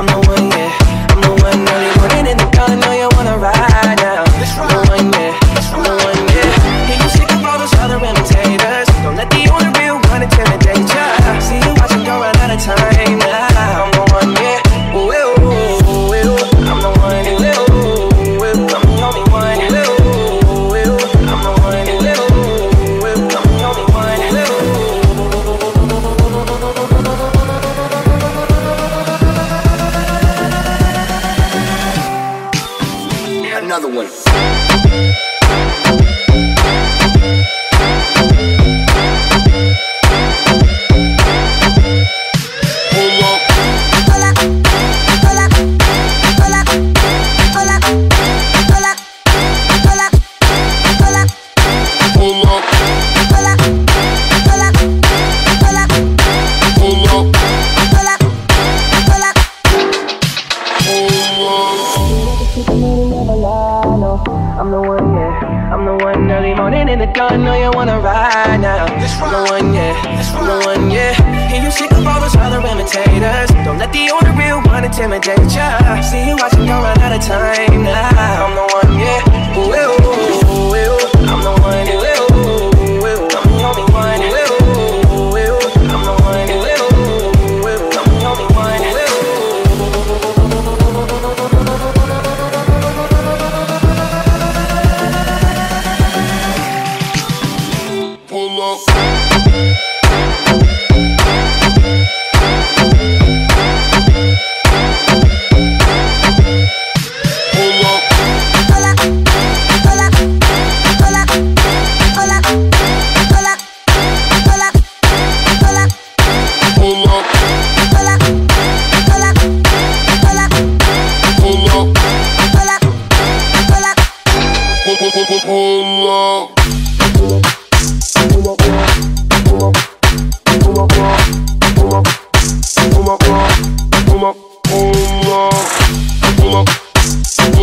I'm the one another one. Thank you. I'm the one, yeah. I'm the one early morning in the dawn Know you wanna ride now. I'm the one, yeah. I'm the one, yeah. You sick of all those other imitators. Don't let the older real one intimidate ya. See you watching, don't run out of time now. I'm the one Pull up.